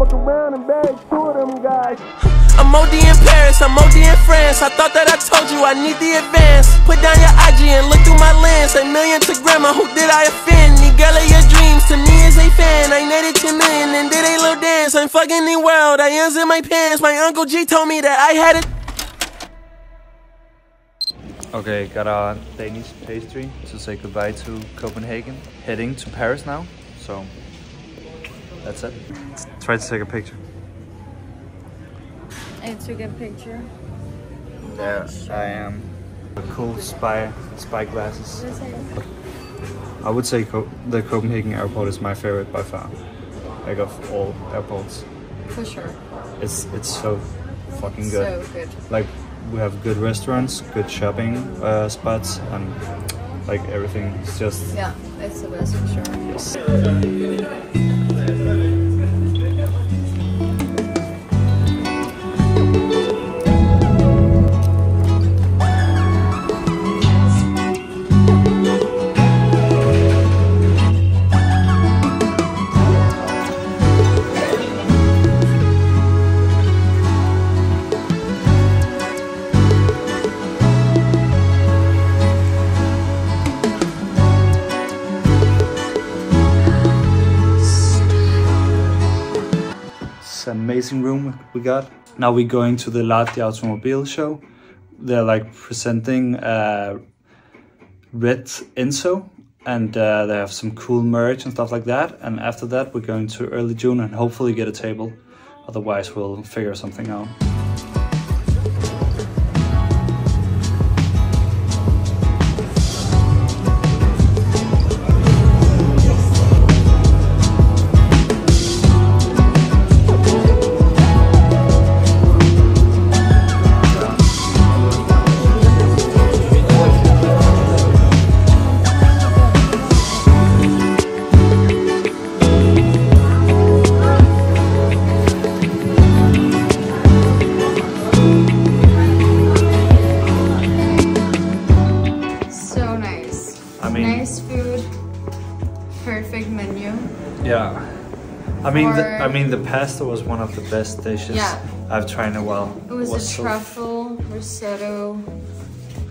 fuck around and bag two of them guys. I'm OD in Paris, I'm OD in France. I thought that I told you I need the advance. Put down your IG and look through my lens. A million to grandma, who did I offend? The girl of your dreams to me is a fan. I netted 10 million and did a little dance. I'm fucking the world, I am in my pants. My uncle G told me that I had it. Okay, got our Danish pastry to say goodbye to Copenhagen. Heading to Paris now, so that's it. Try to take a picture. I took a picture. There I am. Cool spy spy glasses. I would say Co the Copenhagen airport is my favorite by far. Like of all airports, For sure. it's it's so fucking good. So good. Like we have good restaurants, good shopping uh, spots, and like everything. It's just Yeah, it's the best for sure. yes. It's amazing room we got. Now we're going to the L'Art de Automobile show. They're like presenting uh, Red Enzo and uh, they have some cool merch and stuff like that. And after that, we're going to early June and hopefully get a table. Otherwise, we'll figure something out. Perfect menu. Yeah. I mean, the, I mean, the pasta was one of the best dishes Yeah. I've tried in a while. It was, a so truffle risotto.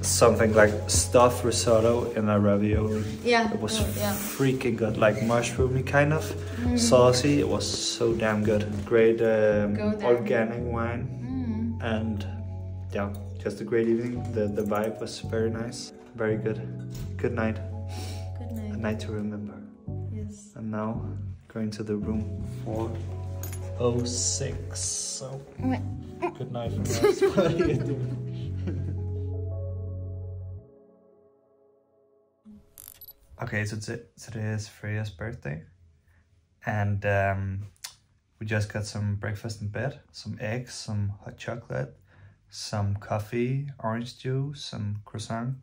something like stuffed risotto in a ravioli. Yeah. It was oh, yeah. freaking good, like mushroomy kind of, saucy. It was so damn good. Great um, organic wine, Mm. and yeah, just a great evening. The the vibe was very nice, very good. Good night, Good night. a night. night to remember. And now going to the room four oh six. So good night us. what are you doing? Okay, so today is Freya's birthday, and um, we just got some breakfast in bed, some eggs, some hot chocolate, some coffee, orange juice, some croissant,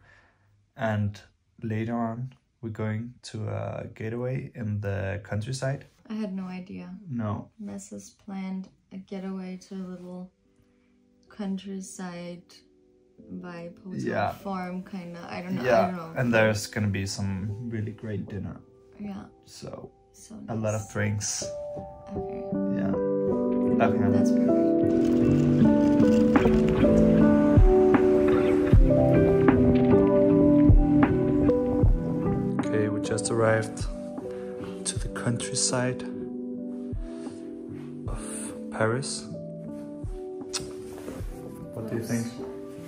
and later on we're going to a getaway in the countryside. I had no idea. No, Mrs. planned a getaway to a little countryside vibe hotel Yeah. farm kind of. I don't know. I yeah, don't know. and there's gonna be some really great dinner, yeah. so So a lot of drinks. Okay. Yeah. Okay. That's perfect. Arrived to the countryside of Paris. What do you think?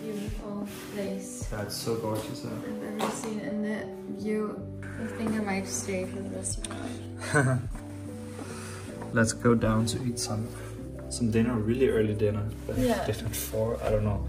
Beautiful place That's so gorgeous. Huh? I've ever seen, and the view. I think I might stay for the rest of my life. Let's go down to eat some some dinner, really early dinner. But Yeah. dinner at four, I don't know.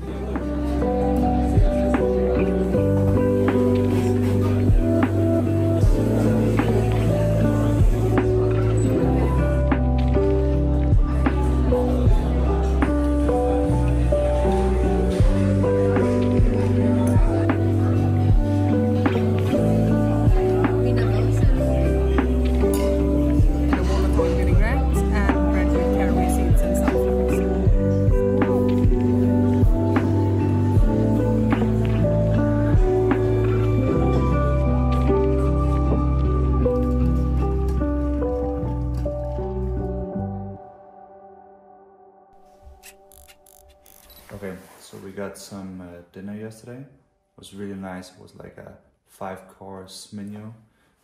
Dinner yesterday. It was really nice. It was like a five course menu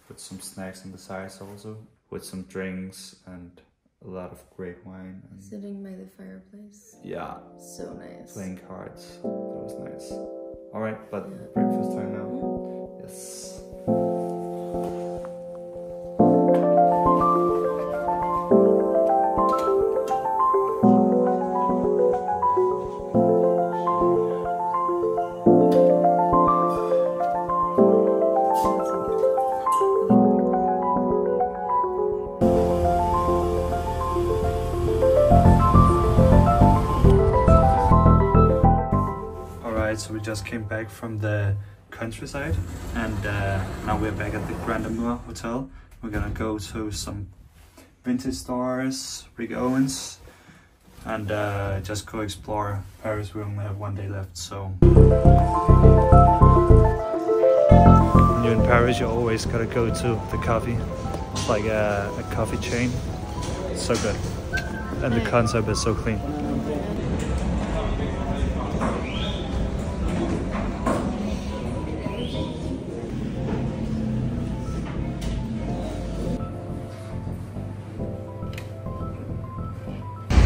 with some snacks on the sides also, with some drinks and a lot of great wine. And Sitting by the fireplace. yeah, So nice. playing cards. That was nice. All right, but Yeah. breakfast time now. Mm-hmm. Yes. Just came back from the countryside and uh, now we're back at the Grand Amour Hotel. We're gonna go to some vintage stores, Rick Owens, and uh, just go explore Paris. We only have one day left, so. When you're in Paris, you always gotta go to the coffee. It's like a, a coffee chain. It's so good. And the concept is so clean.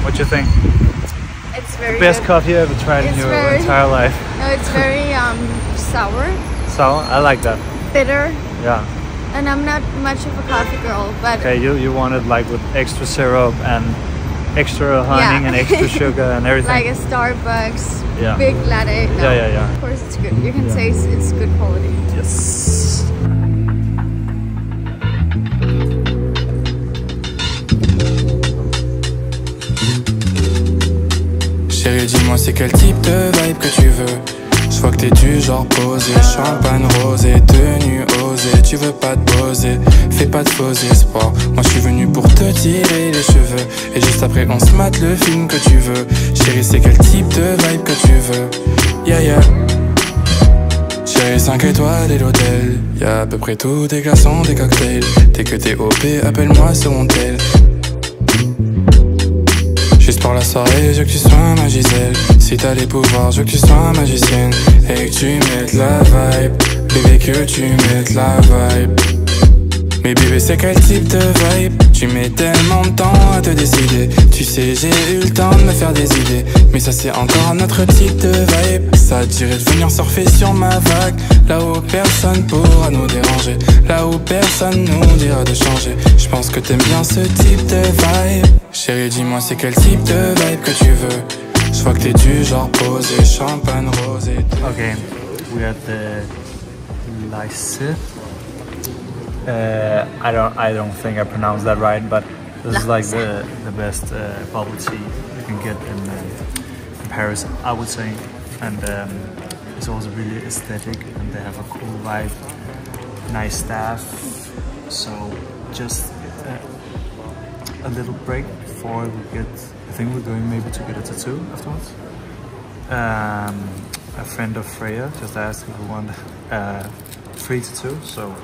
What you think? It's very Best good. coffee you ever tried in your very- entire life. No, it's very um sour, So I like that. bitter, Yeah. and I'm not much of a coffee girl, but Okay, you you want it like with extra syrup and extra honey Yeah. and extra sugar and everything. like a Starbucks Yeah. big latte. No. Yeah, yeah, yeah. Of course, it's good. You can Yeah. taste it's good quality. yes. Dis-moi c'est quel type de vibe que tu veux? Je vois que t'es du genre posé, champagne rosé, tenue osée. Tu veux pas te poser, fais pas de faux espoirs. Moi je suis venu pour te tirer les cheveux. Et juste après on se mate le film que tu veux. Chérie, c'est quel type de vibe que tu veux? Yeah, yeah. Chérie, 5 étoiles et l'hôtel. Y'a à peu près tout, des glaçons, des cocktails. Dès que t'es OP, appelle-moi sur mon. Juste pour la soirée, je veux que tu sois ma. Si t'as les pouvoirs, je veux que tu sois magicienne. Et que tu mettes la vibe. Bébé, que tu mettes la vibe. Mais bébé, c'est quel type de vibe? Tu mets tellement de temps à te décider. Tu sais, j'ai eu le temps de me faire des idées. Mais ça, c'est encore un autre type de vibe. Ça dirait de venir surfer sur ma vague. Là où personne pourra nous déranger. Là où personne nous dira de changer. Je pense que t'aimes bien ce type de vibe. Chérie, dis-moi, c'est quel type de vibe que tu veux? Je vois que t'es du genre posé, champagne rosé. Okay, we are the Lycée. Uh, I don't, I don't think I pronounced that right, but this is like the the best uh, bubble tea you can get in, uh, in Paris, I would say, and um, it's also really aesthetic, and they have a cool vibe, nice staff. So just uh, a little break before we get. I think we're going maybe to get a tattoo afterwards. Um, a friend of Freya just asked if we want uh, free tattoo, so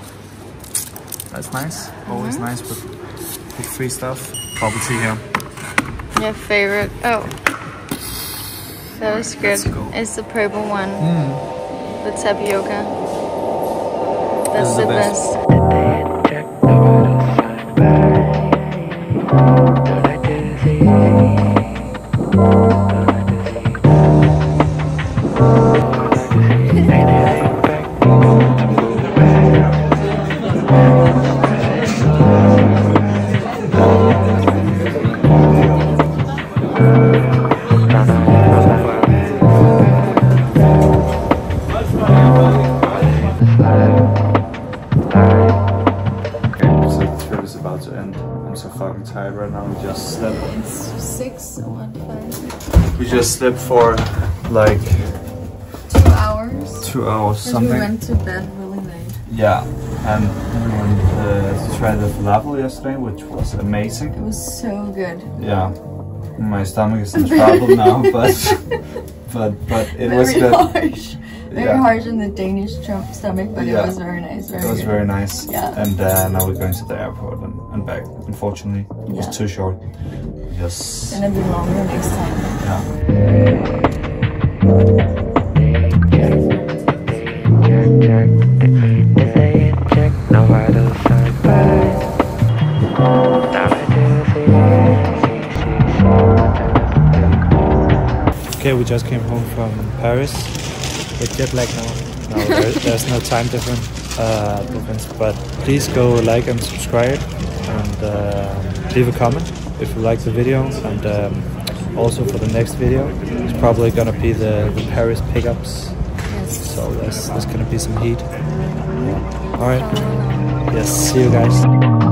that's nice. Always nice with, with free stuff. Bubble tea here. Your favorite? Oh, that was good. Let's go. It's the purple one. Hmm. The tapioca. That's the, the best. best. Okay, We just slept for like Two hours. two hours Because we went to bed really late. Yeah, and we went uh, to try the falafel yesterday, which was amazing. It was so good. Yeah, my stomach is in trouble now, but but but it very was good. harsh. Very Yeah. harsh in the Danish tr- stomach, but Yeah. it was very nice. Very It was good. very nice. Yeah. And uh, now we're going to the airport and, and back. Unfortunately, it was too short. Yes. It's gonna be longer next time. Yeah. Okay, we just came home from Paris. With jet lag now. No, there, there's no time difference, uh, difference. But please go like and subscribe, and uh, leave a comment if you like the video. And um, also for the next video, it's probably gonna be the, the Paris pickups. Yes. So there's there's gonna be some heat. All right. Yes. See you guys.